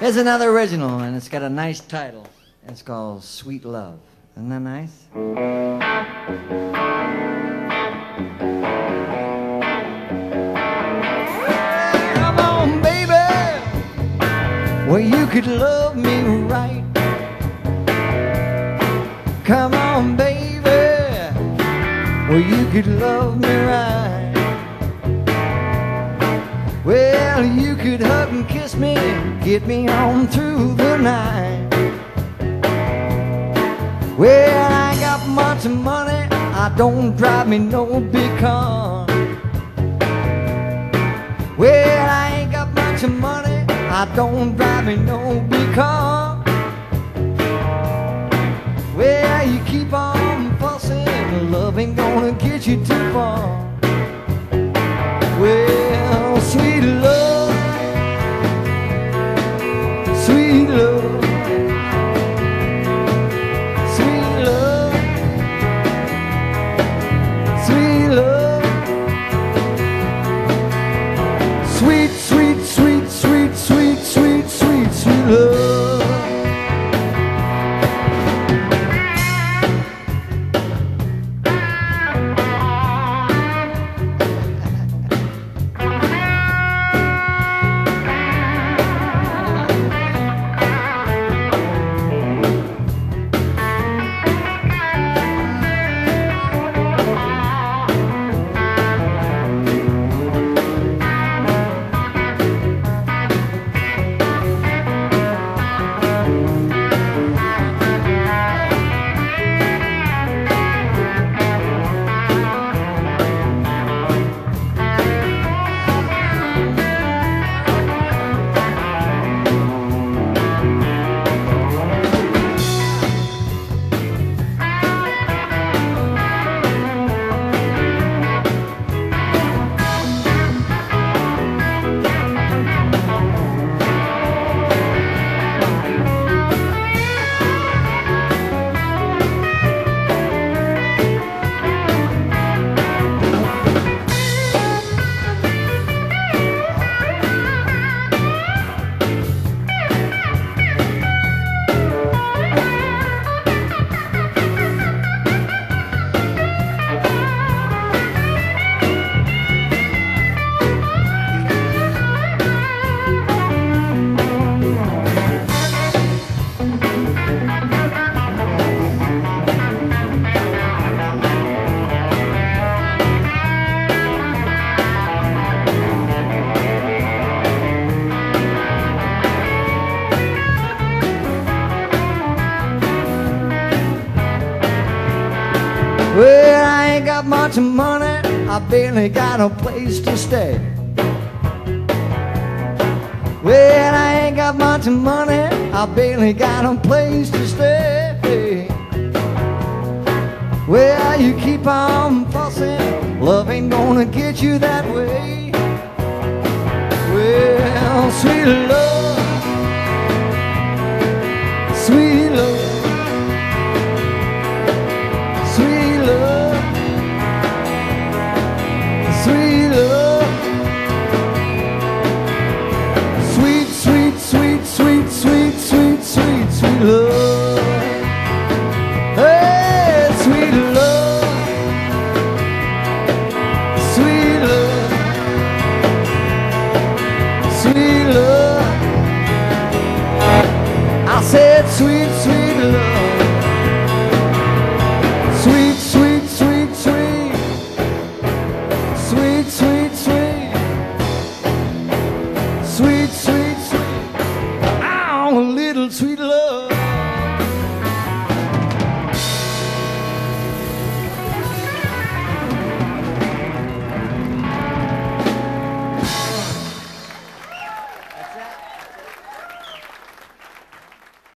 Here's another original, and it's got a nice title. It's called Sweet Love. Isn't that nice? Come on, baby. Well, you could love me right. Come on, baby. Well, you could love me right. Well, you could hug and kiss me, get me on through the night. Well, I ain't got much money, I don't drive me no big car. Well, I ain't got much money, I don't drive me no big car. Well, you keep on fussing, love ain't gonna get you too far. Well, sweet, sweet, Well, I ain't got much money, I barely got a place to stay. Well, I ain't got much money, I barely got a place to stay. Well, you keep on fussing, love ain't gonna get you that way. Well, sweet love, sweet love. Sweet, sweet, sweet, sweet, sweet, sweet, sweet, love. Hey, sweet love. Sweet love. Sweet love. I said sweet, sweet.